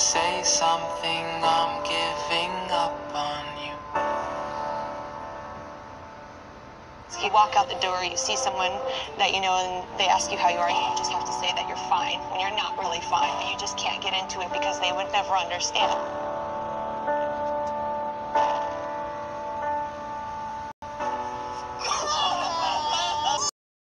say something, I'm giving up on you. You walk out the door, you see someone that you know, and they ask you how you are. You just have to say that you're fine when you're not really fine, but you just can't get into it because they would never understand.